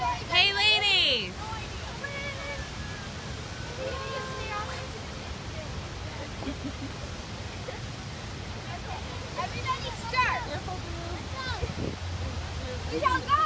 Hey, ladies! Everybody start! We shall go!